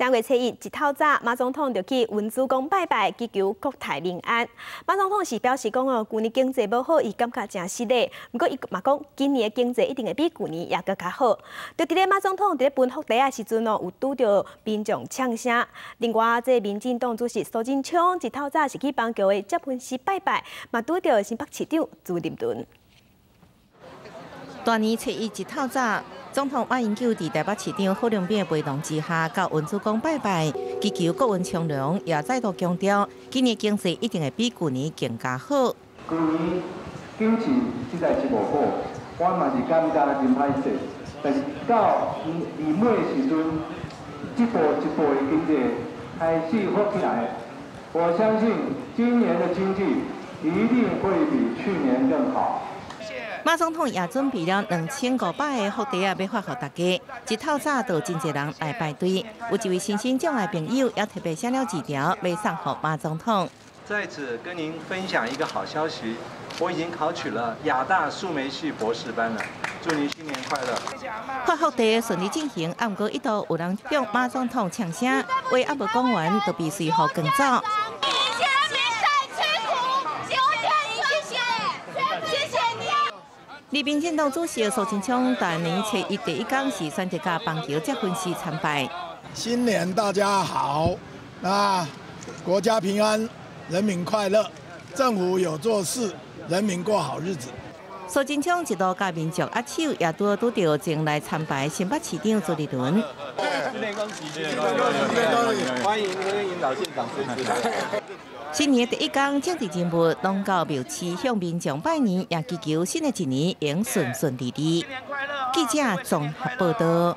正月初一一透早，马总统就去文殊宫拜拜，祈求国泰民安。马总统是表示讲哦，去年经济不好，伊感觉真失礼。不过伊嘛讲，今年的经济一定会比去年也更较好。就伫咧马总统伫咧分福袋的时阵哦，有拄到民众呛声。另外，这民进党主席苏贞昌一透早是去帮教会接婚时拜拜，嘛拄到新北市长朱立伦。大年初一一透早。总统马英九伫台北市长贺龙斌的陪同之下，到文殊宫拜拜，祈求国运昌隆，也再度强调，今年经济一定会比去年更加好。去年经济实在是无好，我嘛是感觉真歹势。但是到年尾时阵，一步一步的经济开始好起来，我相信今年的经济一定会比去年。马总统也准备了两千五百个福袋啊，要发给大家。一透早就真侪人来排队，有一位新兴奖的朋友也特别写了纸条，要送给马总统。在此跟您分享一个好消息，我已经考取了亚大数媒系博士班了，祝您新年快乐！发福袋顺利进行，暗过一度有人向马总统呛声，话阿无讲完，就必须好更早。李民进党主席苏清昌大年初一第一天是选择加棒球结婚时参拜。新年大家好，那国家平安，人民快乐，政府有做事，人民过好日子。苏清昌一度加民众握手，也多拄到前来参拜新北市长朱立伦。新年恭喜，新年恭喜，欢迎引导现场随时新年第一天，政治人物拢到庙市向民众拜年，也祈求新的一年能顺顺利利。记者综合报道。